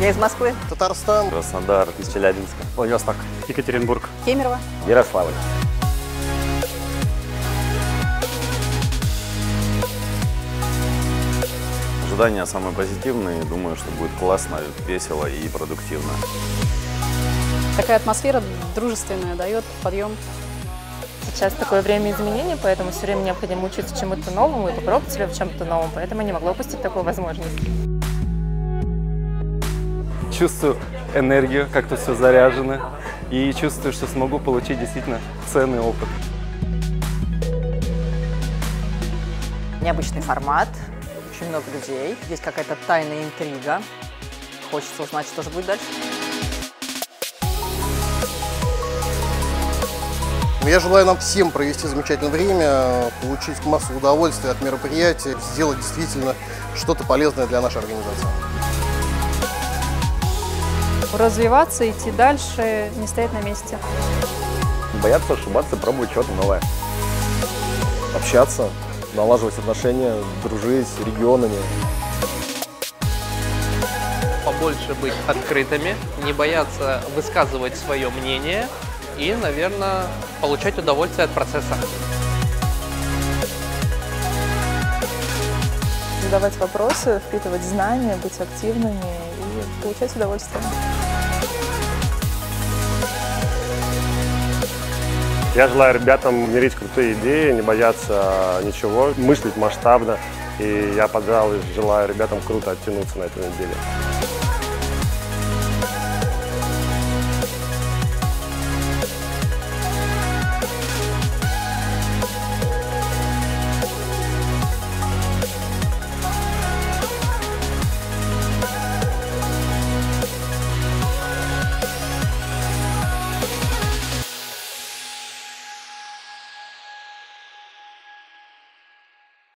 Я из Москвы. Татарстан. Краснодар. Из Челябинска. Владивосток. Екатеринбург. Кемерово. Ярославль. Ожидания самые позитивные. Думаю, что будет классно, весело и продуктивно. Такая атмосфера дружественная дает подъем. Сейчас такое время изменений, поэтому все время необходимо учиться чему-то новому и попробовать себя в чем-то новом, поэтому я не могла упустить такую возможность. Чувствую энергию, как тут все заряжено, и чувствую, что смогу получить действительно ценный опыт. Необычный формат, очень много людей, есть какая-то тайная интрига. Хочется узнать, что же будет дальше. Я желаю нам всем провести замечательное время, получить массу удовольствия от мероприятия, сделать действительно что-то полезное для нашей организации. Развиваться, идти дальше, не стоять на месте. Бояться ошибаться, пробовать что-то новое. Общаться, налаживать отношения, дружить с регионами. Побольше быть открытыми, не бояться высказывать свое мнение и, наверное, получать удовольствие от процесса. Задавать вопросы, впитывать знания, быть активными и получать удовольствие. Я желаю ребятам мирить крутые идеи, не бояться ничего, мыслить масштабно. И я, пожалуй, желаю ребятам круто оттянуться на этой неделе.